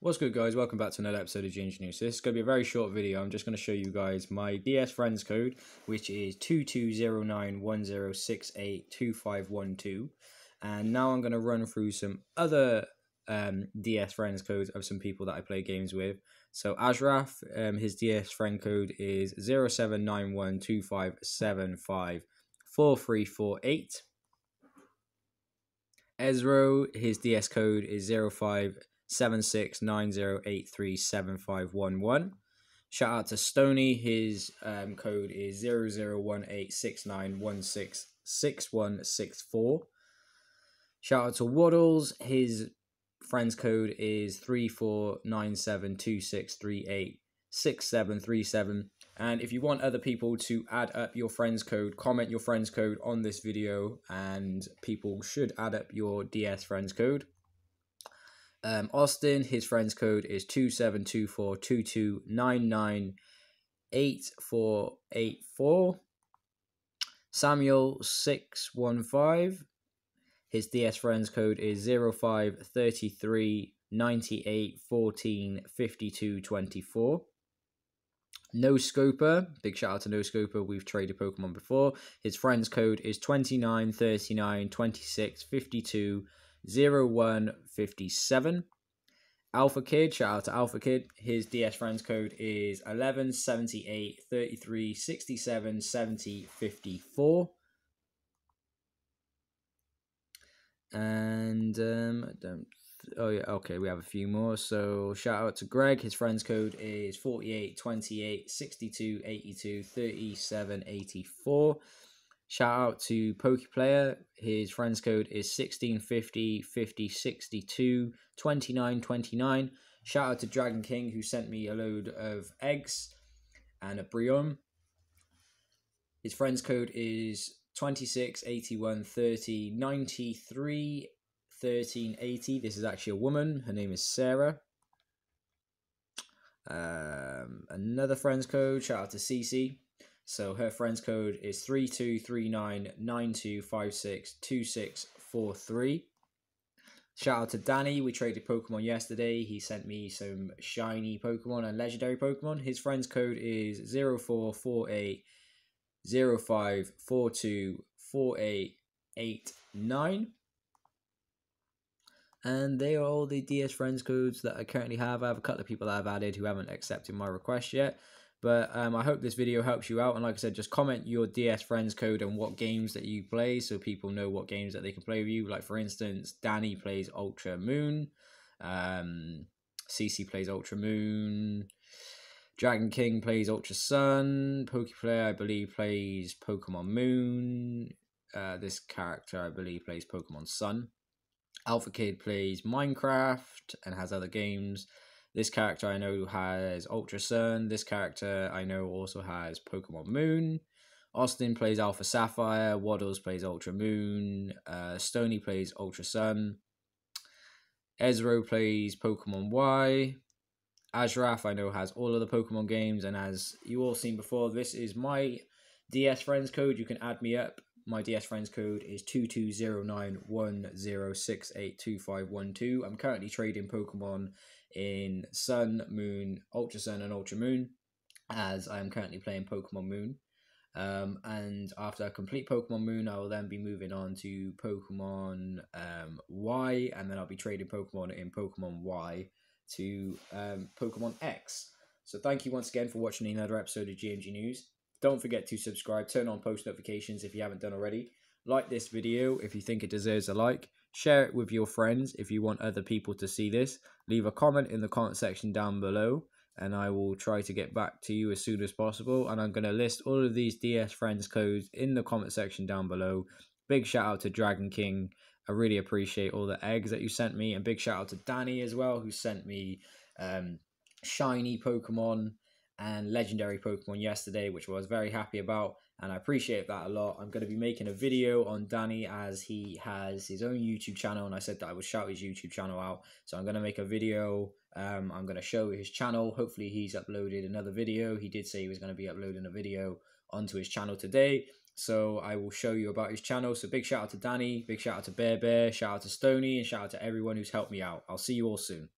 What's good guys, welcome back to another episode of GMG News. So this is going to be a very short video, I'm just going to show you guys my DS Friends code, which is 220910682512. And now I'm going to run through some other um, DS Friends codes of some people that I play games with. So Ashraf, um, his DS friend code is 079125754348. Ezro, his DS code is 05 seven six nine zero eight three seven five one one. Shout out to Stony. His um, code is zero zero one eight six nine one six six one six four. Shout out to Waddles. His friend's code is three four nine seven two six three eight six seven three seven. And if you want other people to add up your friend's code, comment your friend's code on this video, and people should add up your DS friend's code. Um, Austin, his friend's code is two seven two four two two nine nine eight four eight four. Samuel six one five. His DS friend's code is zero five thirty three ninety eight fourteen fifty two twenty four. No Scoper, big shout out to No Scoper. We've traded Pokemon before. His friend's code is 29 39 26 52 0157. Alpha Kid, shout out to Alpha Kid. His DS Friends code is 11 78 33 67 70 54. And um, I don't. Oh yeah, okay. We have a few more. So shout out to Greg. His friend's code is 48 28 62 82 37 84. Shout out to PokePlayer. His friend's code is 1650 50 62 29 29. Shout out to Dragon King who sent me a load of eggs and a Brion. His friend's code is 26 81 30 93 13 80. This is actually a woman. Her name is Sarah. Um, another friend's code. Shout out to Cece. So her friend's code is 323992562643. Shout out to Danny. We traded Pokemon yesterday. He sent me some shiny Pokemon and legendary Pokemon. His friend's code is 044805424889. And they are all the DS friends codes that I currently have. I have a couple of people that I've added who haven't accepted my request yet. But um, I hope this video helps you out. And like I said, just comment your DS friends code and what games that you play so people know what games that they can play with you. Like, for instance, Danny plays Ultra Moon. Um, CC plays Ultra Moon. Dragon King plays Ultra Sun. Pokeplayer, I believe, plays Pokemon Moon. Uh, this character, I believe, plays Pokemon Sun. Alpha Kid plays Minecraft and has other games. This character I know has Ultra Sun. This character I know also has Pokemon Moon. Austin plays Alpha Sapphire. Waddles plays Ultra Moon. Uh, Stony plays Ultra Sun. Ezro plays Pokemon Y. Ashraf I know has all of the Pokemon games, and as you all seen before, this is my DS Friends code. You can add me up. My DS Friends code is 220910682512. I'm currently trading Pokemon in Sun, Moon, Ultra Sun, and Ultra Moon, as I am currently playing Pokemon Moon. Um, and after I complete Pokemon Moon, I will then be moving on to Pokemon um, Y, and then I'll be trading Pokemon in Pokemon Y to um, Pokemon X. So thank you once again for watching another episode of GMG News. Don't forget to subscribe, turn on post notifications if you haven't done already. Like this video if you think it deserves a like. Share it with your friends if you want other people to see this. Leave a comment in the comment section down below and I will try to get back to you as soon as possible. And I'm going to list all of these DS Friends codes in the comment section down below. Big shout out to Dragon King. I really appreciate all the eggs that you sent me. And big shout out to Danny as well, who sent me um, shiny Pokemon and legendary Pokemon yesterday, which I was very happy about and I appreciate that a lot. I'm going to be making a video on Danny as he has his own YouTube channel, and I said that I would shout his YouTube channel out. So I'm going to make a video. Um, I'm going to show his channel. Hopefully, he's uploaded another video. He did say he was going to be uploading a video onto his channel today. So I will show you about his channel. So big shout out to Danny, big shout out to Bear Bear, shout out to Stony, and shout out to everyone who's helped me out. I'll see you all soon.